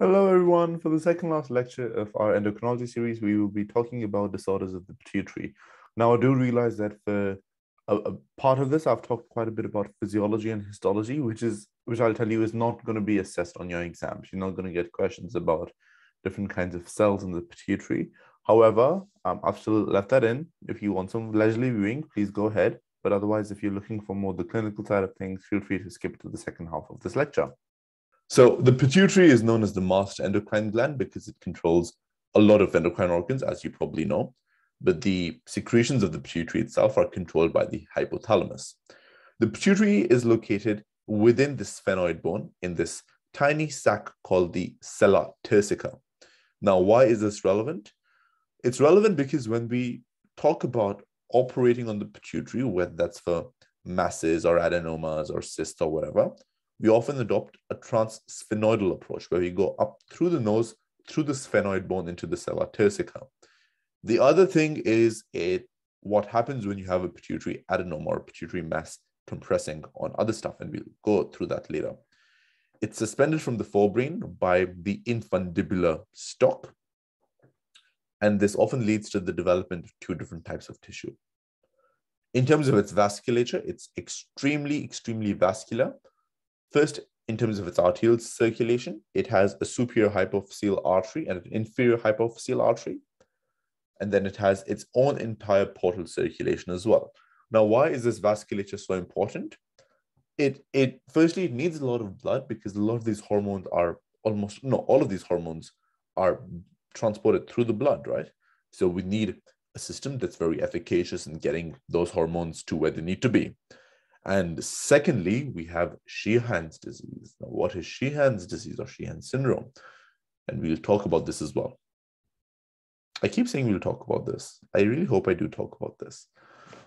Hello, everyone. For the second last lecture of our endocrinology series, we will be talking about disorders of the pituitary. Now, I do realize that for a, a, part of this, I've talked quite a bit about physiology and histology, which is which I'll tell you is not going to be assessed on your exams. You're not going to get questions about different kinds of cells in the pituitary. However, um, I've still left that in. If you want some leisurely viewing, please go ahead. But otherwise, if you're looking for more the clinical side of things, feel free to skip to the second half of this lecture. So the pituitary is known as the master endocrine gland because it controls a lot of endocrine organs, as you probably know. But the secretions of the pituitary itself are controlled by the hypothalamus. The pituitary is located within the sphenoid bone in this tiny sac called the sella turcica. Now, why is this relevant? It's relevant because when we talk about operating on the pituitary, whether that's for masses or adenomas or cysts or whatever, we often adopt a transsphenoidal approach where we go up through the nose, through the sphenoid bone into the sella turcica. The other thing is it what happens when you have a pituitary adenoma or pituitary mass compressing on other stuff, and we'll go through that later. It's suspended from the forebrain by the infundibular stalk, and this often leads to the development of two different types of tissue. In terms of its vasculature, it's extremely, extremely vascular. First, in terms of its arterial circulation, it has a superior hypophyseal artery and an inferior hypophyseal artery. And then it has its own entire portal circulation as well. Now, why is this vasculature so important? It, it firstly, it needs a lot of blood because a lot of these hormones are almost, no, all of these hormones are transported through the blood, right? So we need a system that's very efficacious in getting those hormones to where they need to be. And secondly, we have Sheehan's disease. Now, what is Sheehan's disease or Sheehan syndrome? And we'll talk about this as well. I keep saying we'll talk about this. I really hope I do talk about this.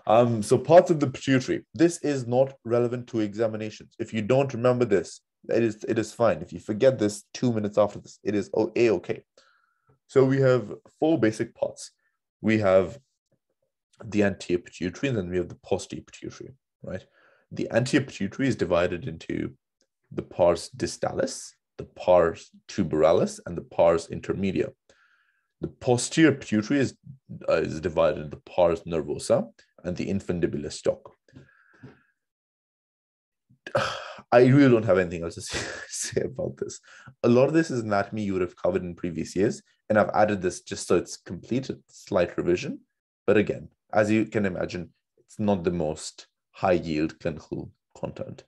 Um, so parts of the pituitary. This is not relevant to examinations. If you don't remember this, it is it is fine. If you forget this two minutes after this, it is a okay. So we have four basic parts. We have the anterior pituitary, and then we have the posterior pituitary, right? The anterior pituitary is divided into the pars distalis, the pars tuberalis, and the pars intermedia. The posterior pituitary is, uh, is divided into the pars nervosa and the infundibular stalk. I really don't have anything else to say, say, about this. A lot of this is anatomy you would have covered in previous years, and I've added this just so it's complete, a slight revision. But again, as you can imagine, it's not the most high yield clinical content.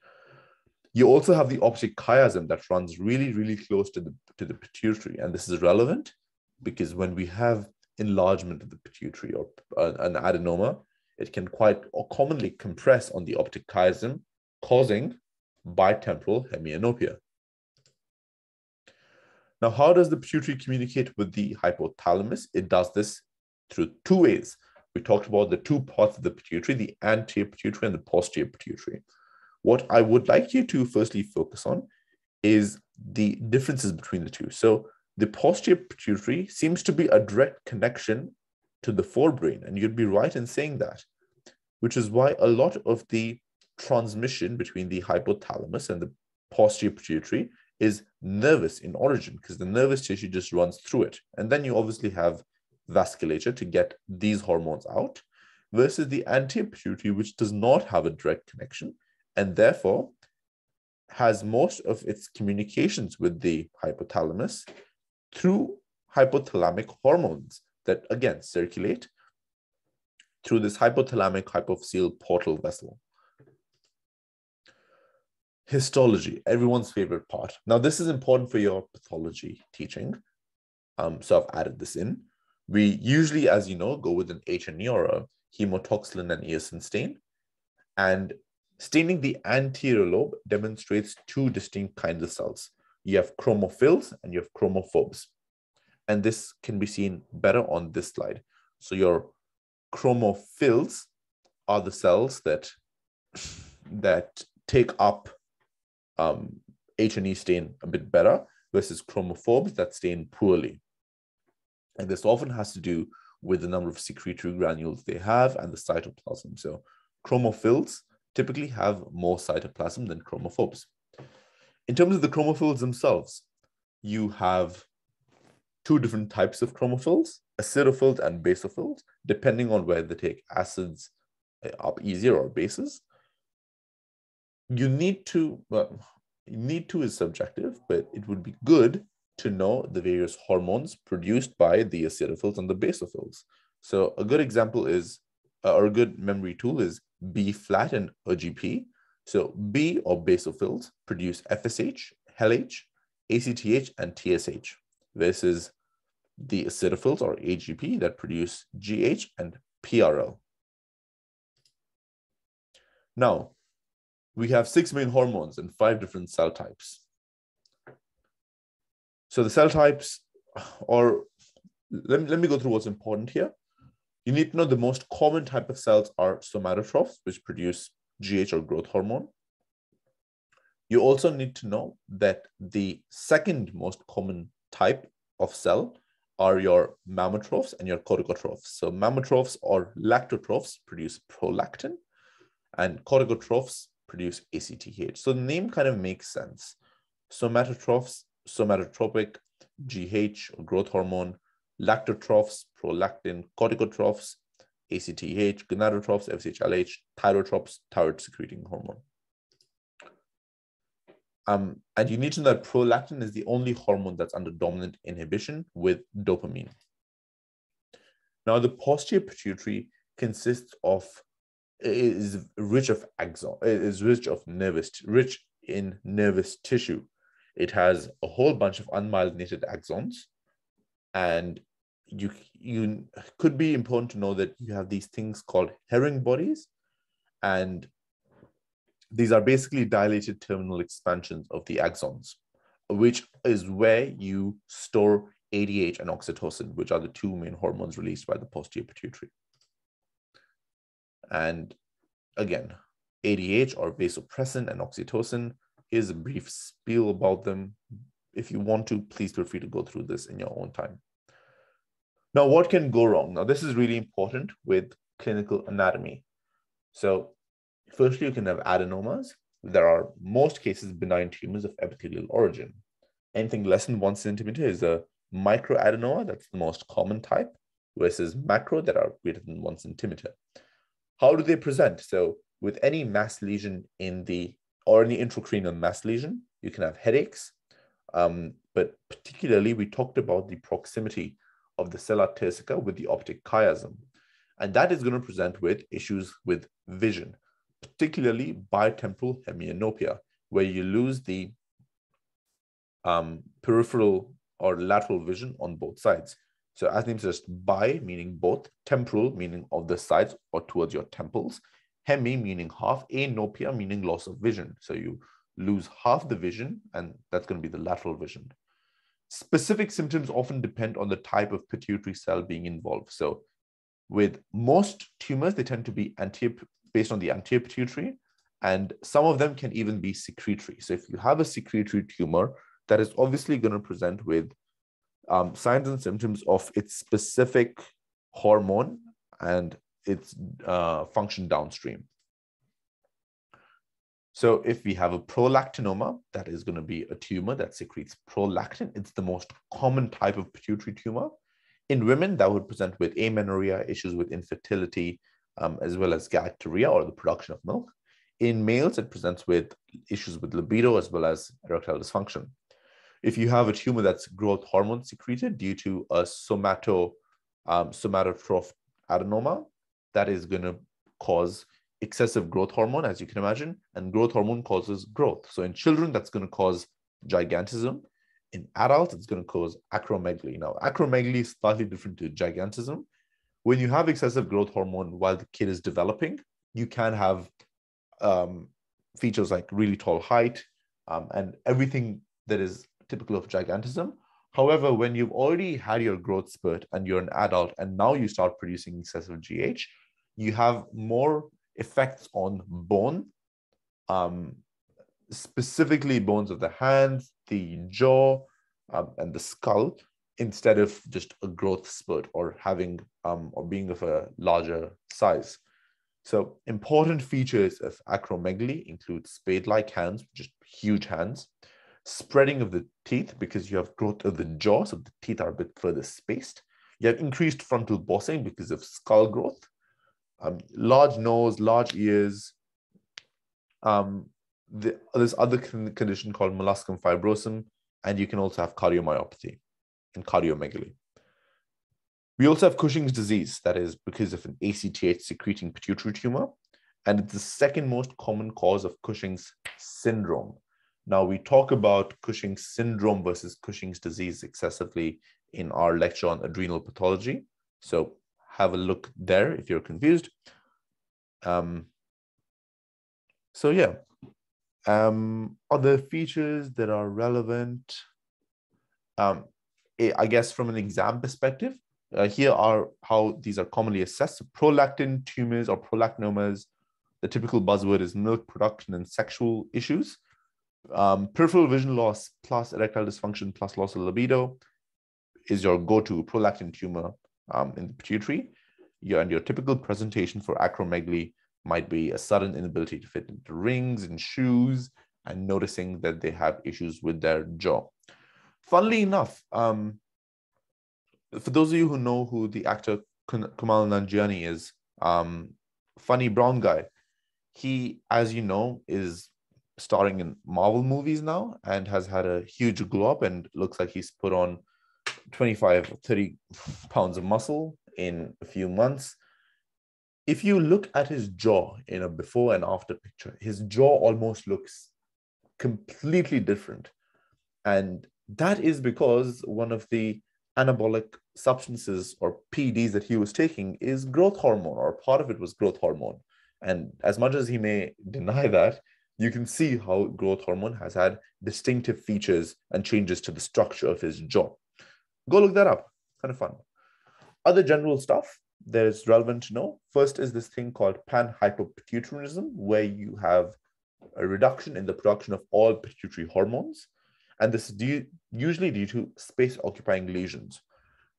You also have the optic chiasm that runs really, really close to the, to the pituitary. And this is relevant because when we have enlargement of the pituitary or uh, an adenoma, it can quite commonly compress on the optic chiasm, causing bitemporal hemianopia. Now, how does the pituitary communicate with the hypothalamus? It does this through two ways we talked about the two parts of the pituitary, the anterior pituitary and the posterior pituitary. What I would like you to firstly focus on is the differences between the two. So the posterior pituitary seems to be a direct connection to the forebrain, and you'd be right in saying that, which is why a lot of the transmission between the hypothalamus and the posterior pituitary is nervous in origin because the nervous tissue just runs through it. And then you obviously have vasculature to get these hormones out versus the anterior pituitary, which does not have a direct connection and therefore has most of its communications with the hypothalamus through hypothalamic hormones that again circulate through this hypothalamic hypophyseal portal vessel. Histology, everyone's favorite part. Now, this is important for your pathology teaching. Um, so I've added this in. We usually, as you know, go with an H&E or a hematoxylin and eosin stain. And staining the anterior lobe demonstrates two distinct kinds of cells. You have chromophils and you have chromophobes. And this can be seen better on this slide. So your chromophils are the cells that, that take up um, H&E stain a bit better versus chromophobes that stain poorly. And this often has to do with the number of secretory granules they have and the cytoplasm. So chromophils typically have more cytoplasm than chromophobes. In terms of the chromophils themselves, you have two different types of chromophils, acidophils and basophils, depending on whether they take acids uh, up easier or bases. You need to, well, you need to is subjective, but it would be good to know the various hormones produced by the acidophils and the basophils. So a good example is, uh, or a good memory tool is B flat and OGP. So B or basophils produce FSH, LH, ACTH, and TSH versus the acidophils or AGP that produce GH and PRL. Now, we have six main hormones and five different cell types. So the cell types, or let me, let me go through what's important here. You need to know the most common type of cells are somatotrophs, which produce GH or growth hormone. You also need to know that the second most common type of cell are your mammotrophs and your corticotrophs. So mammotrophs or lactotrophs produce prolactin and corticotrophs produce ACTH. So the name kind of makes sense. Somatotrophs, somatotropic, GH, growth hormone, lactotrophs, prolactin, corticotrophs, ACTH, gonadotrophs, FSH-LH, thyrotrophs, thyroid secreting hormone. Um, and you need to know that prolactin is the only hormone that's under dominant inhibition with dopamine. Now, the posterior pituitary consists of is rich of axon, is rich of nervous, rich in nervous tissue. It has a whole bunch of unmyelinated axons, and you you could be important to know that you have these things called herring bodies, and these are basically dilated terminal expansions of the axons, which is where you store ADH and oxytocin, which are the two main hormones released by the posterior pituitary. And again, ADH or vasopressin and oxytocin, here's a brief spiel about them. If you want to, please feel free to go through this in your own time. Now, what can go wrong? Now, this is really important with clinical anatomy. So Firstly, you can have adenomas. There are most cases benign tumors of epithelial origin. Anything less than one centimeter is a microadenoma. That's the most common type, versus macro that are greater than one centimeter. How do they present? So with any mass lesion in the, or any intracranial mass lesion, you can have headaches. Um, but particularly, we talked about the proximity of the sella turcica with the optic chiasm. And that is going to present with issues with vision particularly bitemporal hemianopia, where you lose the um, peripheral or lateral vision on both sides. So as name suggests, bi meaning both, temporal meaning of the sides or towards your temples, hemi meaning half, anopia meaning loss of vision. So you lose half the vision, and that's going to be the lateral vision. Specific symptoms often depend on the type of pituitary cell being involved. So with most tumors, they tend to be anterior based on the anterior pituitary, and some of them can even be secretory. So if you have a secretory tumor, that is obviously going to present with um, signs and symptoms of its specific hormone and its uh, function downstream. So if we have a prolactinoma, that is going to be a tumor that secretes prolactin. It's the most common type of pituitary tumor. In women, that would present with amenorrhea, issues with infertility, um, as well as galactorrhea or the production of milk. In males, it presents with issues with libido as well as erectile dysfunction. If you have a tumor that's growth hormone secreted due to a somato, um, somatotroph adenoma, that is going to cause excessive growth hormone, as you can imagine, and growth hormone causes growth. So in children, that's going to cause gigantism. In adults, it's going to cause acromegaly. Now, acromegaly is slightly different to gigantism when you have excessive growth hormone while the kid is developing, you can have um, features like really tall height um, and everything that is typical of gigantism. However, when you've already had your growth spurt and you're an adult and now you start producing excessive GH, you have more effects on bone, um, specifically bones of the hands, the jaw, um, and the skull, instead of just a growth spurt or having um, or being of a larger size. So important features of acromegaly include spade-like hands, just huge hands, spreading of the teeth because you have growth of the jaw, so the teeth are a bit further spaced. You have increased frontal bossing because of skull growth, um, large nose, large ears. Um, the, there's other condition called molluscum fibrosum, and you can also have cardiomyopathy and cardiomegaly. We also have Cushing's disease, that is because of an ACTH secreting pituitary tumor, and it's the second most common cause of Cushing's syndrome. Now, we talk about Cushing's syndrome versus Cushing's disease excessively in our lecture on adrenal pathology. So have a look there if you're confused. Um, so yeah, um, other features that are relevant. Um, eh, I guess from an exam perspective, uh, here are how these are commonly assessed. So Prolactin tumors or prolactinomas, the typical buzzword is milk production and sexual issues. Um, peripheral vision loss plus erectile dysfunction plus loss of libido is your go-to prolactin tumor um, in the pituitary. Your, and your typical presentation for acromegaly might be a sudden inability to fit into rings and shoes and noticing that they have issues with their jaw. Funnily enough, um, for those of you who know who the actor Kumail Nanjiani is, um, funny brown guy, he, as you know, is starring in Marvel movies now and has had a huge glow up and looks like he's put on 25, 30 pounds of muscle in a few months. If you look at his jaw in a before and after picture, his jaw almost looks completely different. And that is because one of the anabolic substances or PDs that he was taking is growth hormone, or part of it was growth hormone. And as much as he may deny that, you can see how growth hormone has had distinctive features and changes to the structure of his jaw. Go look that up. Kind of fun. Other general stuff that is relevant to know. First is this thing called panhypopituitarism, where you have a reduction in the production of all pituitary hormones. And this is due, usually due to space occupying lesions.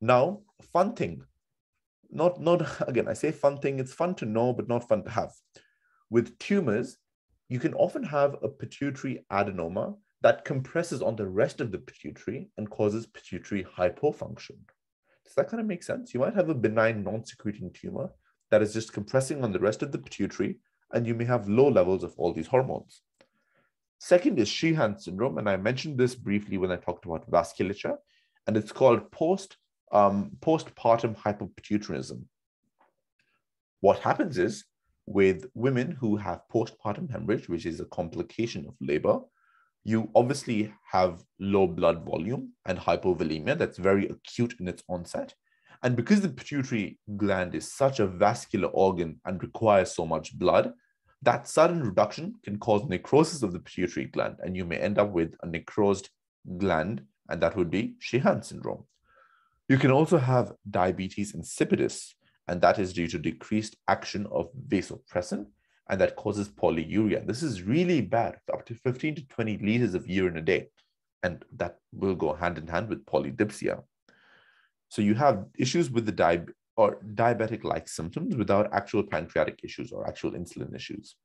Now, fun thing, not, not again, I say fun thing, it's fun to know, but not fun to have. With tumors, you can often have a pituitary adenoma that compresses on the rest of the pituitary and causes pituitary hypofunction. Does that kind of make sense? You might have a benign non-secreting tumor that is just compressing on the rest of the pituitary, and you may have low levels of all these hormones. Second is Sheehan syndrome, and I mentioned this briefly when I talked about vasculature, and it's called post um, postpartum hypopituitarism. What happens is with women who have postpartum hemorrhage, which is a complication of labor, you obviously have low blood volume and hypovolemia that's very acute in its onset. And because the pituitary gland is such a vascular organ and requires so much blood, that sudden reduction can cause necrosis of the pituitary gland, and you may end up with a necrosed gland, and that would be Sheehan syndrome. You can also have diabetes insipidus, and that is due to decreased action of vasopressin, and that causes polyuria. This is really bad, up to 15 to 20 liters of urine a day, and that will go hand in hand with polydipsia. So you have issues with the di- or diabetic-like symptoms without actual pancreatic issues or actual insulin issues.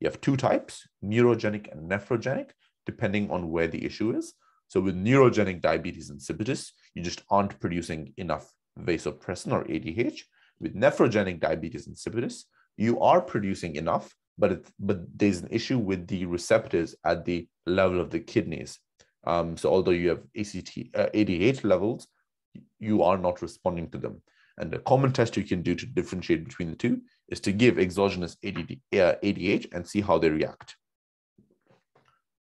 You have two types, neurogenic and nephrogenic, depending on where the issue is. So with neurogenic diabetes insipidus, you just aren't producing enough vasopressin or ADH. With nephrogenic diabetes insipidus, you are producing enough, but it, but there's an issue with the receptors at the level of the kidneys. Um, so although you have ACT, uh, ADH levels, you are not responding to them. And a common test you can do to differentiate between the two is to give exogenous ADD, uh, ADH and see how they react.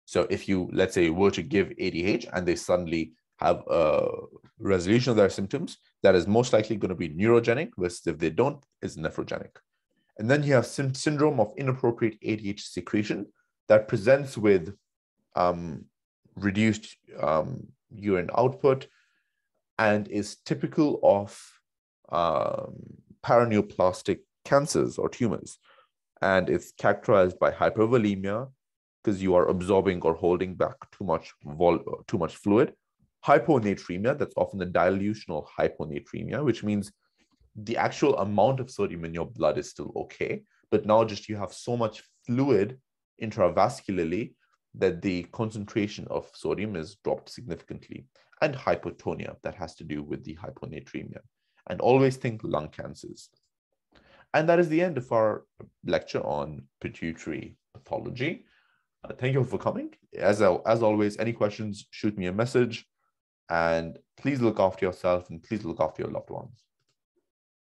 So if you, let's say, were to give ADH and they suddenly have a resolution of their symptoms, that is most likely going to be neurogenic, versus if they don't, it's nephrogenic. And then you have syndrome of inappropriate ADH secretion that presents with um, reduced um, urine output and is typical of um, paraneoplastic cancers or tumors. And it's characterized by hypervolemia, because you are absorbing or holding back too much vol- too much fluid. Hyponatremia, that's often the dilutional hyponatremia, which means the actual amount of sodium in your blood is still okay, but now just you have so much fluid intravascularly that the concentration of sodium is dropped significantly, and hypotonia that has to do with the hyponatremia. And always think lung cancers. And that is the end of our lecture on pituitary pathology. Uh, thank you for coming. As, as always, any questions, shoot me a message. And please look after yourself and please look after your loved ones.